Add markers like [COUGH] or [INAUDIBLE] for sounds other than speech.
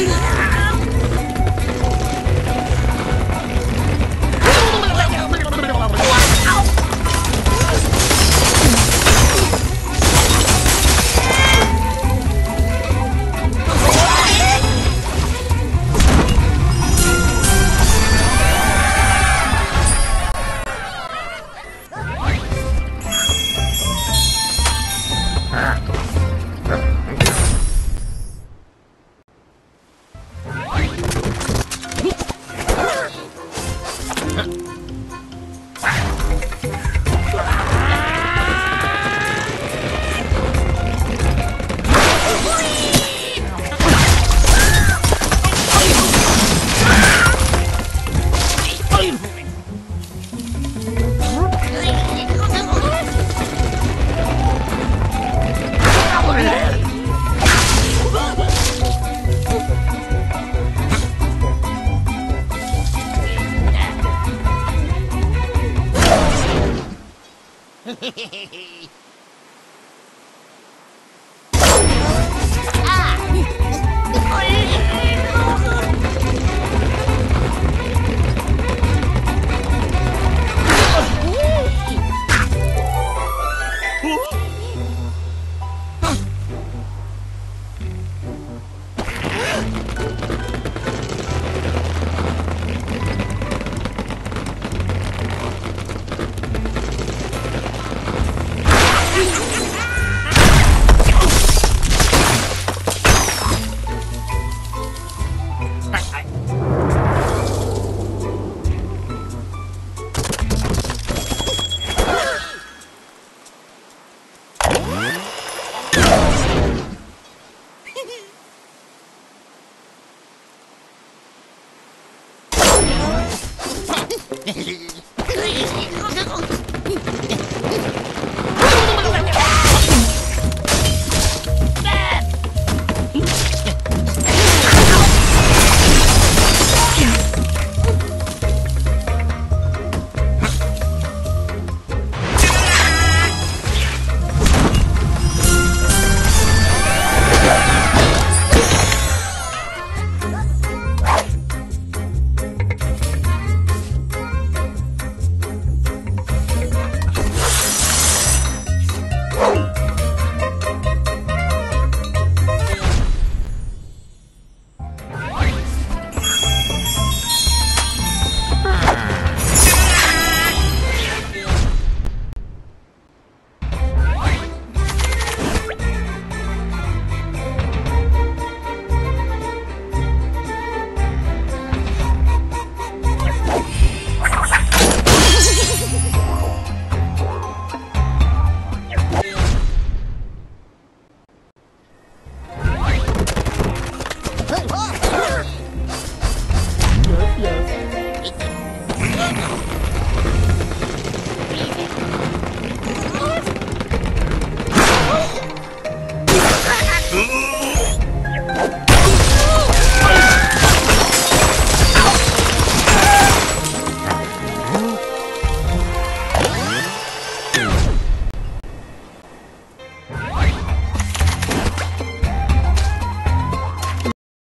ah. Ah! [LAUGHS] Huh?